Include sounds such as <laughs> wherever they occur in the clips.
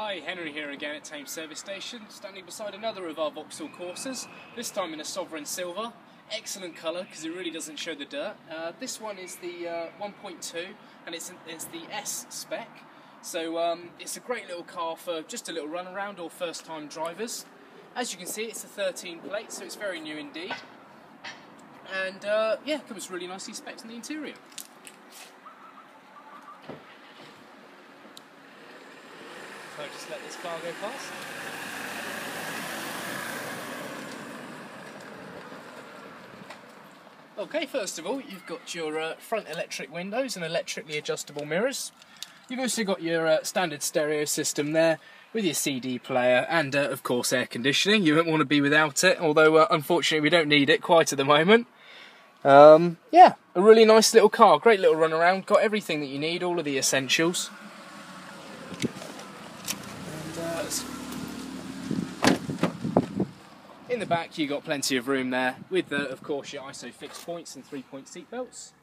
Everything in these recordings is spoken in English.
Hi, Henry here again at Thame Service Station, standing beside another of our Vauxhall Corsas, this time in a Sovereign Silver. Excellent colour because it really doesn't show the dirt. Uh, this one is the uh, 1.2 and it's, it's the S spec, so um, it's a great little car for just a little run around or first time drivers. As you can see, it's a 13 plate, so it's very new indeed. And uh, yeah, comes really nicely specced in the interior. So I'll just let this car go past. Okay, first of all, you've got your uh, front electric windows and electrically adjustable mirrors. You've also got your uh, standard stereo system there with your CD player and, uh, of course, air conditioning. You won't want to be without it, although uh, unfortunately we don't need it quite at the moment. Um, yeah, a really nice little car, great little run around, got everything that you need, all of the essentials. In the back, you've got plenty of room there, with, uh, of course, your ISOFIX points and three-point seat belts.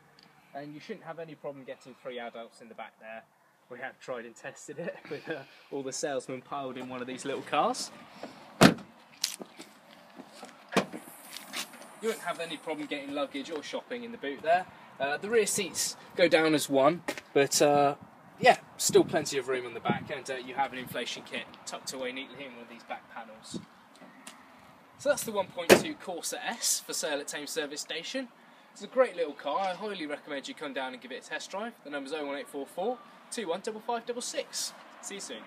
And you shouldn't have any problem getting three adults in the back there. We have tried and tested it <laughs> with uh, all the salesmen piled in one of these little cars. You won't have any problem getting luggage or shopping in the boot there. Uh, the rear seats go down as one, but uh, yeah, still plenty of room on the back, and uh, you have an inflation kit tucked away neatly in one of these back panels. So that's the 1.2 Corsa S for sale at Thame Service Station. It's a great little car. I highly recommend you come down and give it a test drive. The number's 01844 215566. See you soon.